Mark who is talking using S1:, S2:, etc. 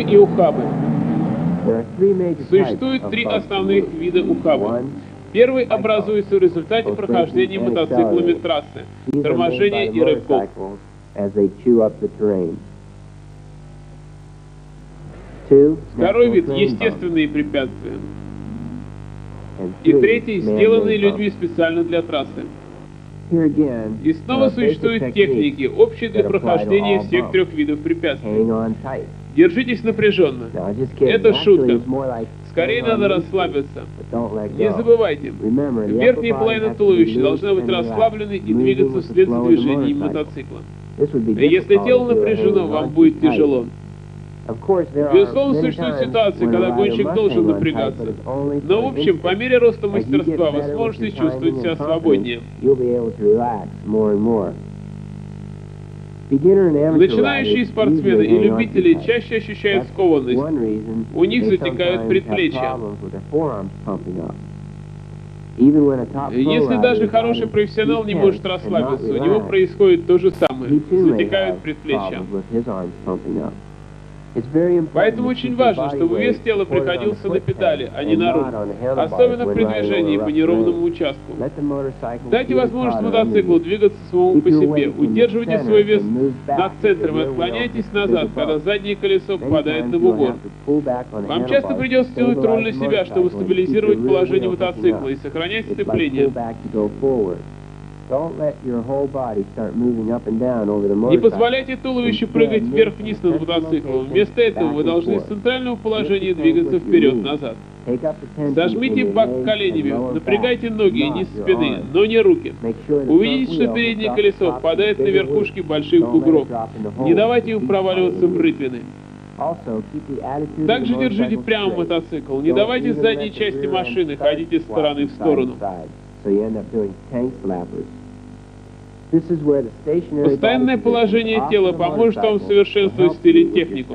S1: Первый и ухабы. Существует три основных вида ухабы. Первый образуется в результате прохождения мотоциклами трассы, торможения и рывков. Второй вид – естественные препятствия. И третий – сделанные людьми специально для трассы. И снова существуют техники, общие для прохождения всех трех видов препятствий. Держитесь напряженно. Это шутка. Скорее надо расслабиться. Не забывайте, верхняя половина туловища должна быть расслаблена и двигаться вслед за движением мотоцикла. Если тело напряжено, вам будет тяжело. Безусловно, существуют ситуации, когда гонщик должен напрягаться. Но в общем, по мере роста мастерства вы сможете чувствовать себя свободнее. Начинающие спортсмены и любители чаще ощущают скованность. У них затекают предплечья. Если даже хороший профессионал не может расслабиться, у него происходит то же самое. Затекают предплечья. Поэтому очень важно, чтобы вес тела приходился на педали, а не на руль, особенно при движении по неровному участку. Дайте возможность мотоциклу двигаться самому по себе, удерживайте свой вес над центром. и отклоняйтесь назад, когда заднее колесо попадает на бугор. Вам часто придется тянуть руль на себя, чтобы стабилизировать положение мотоцикла и сохранять сцепление. Не позволяйте туловищу прыгать вверх-вниз над мотоциклом. Вместо этого вы должны из центрального положения двигаться вперед-назад. Зажмите бак коленями, напрягайте ноги и низ спины, но не руки. Увидите, что переднее колесо впадает на верхушки больших бугров. Не давайте им проваливаться в рытвины. Также держите прямо мотоцикл. Не давайте с задней части машины ходить из стороны в сторону. Постоянное положение тела поможет вам совершенствовать стиль и технику.